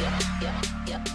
yeah, yeah, yeah.